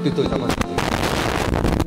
って言っといた方がいい。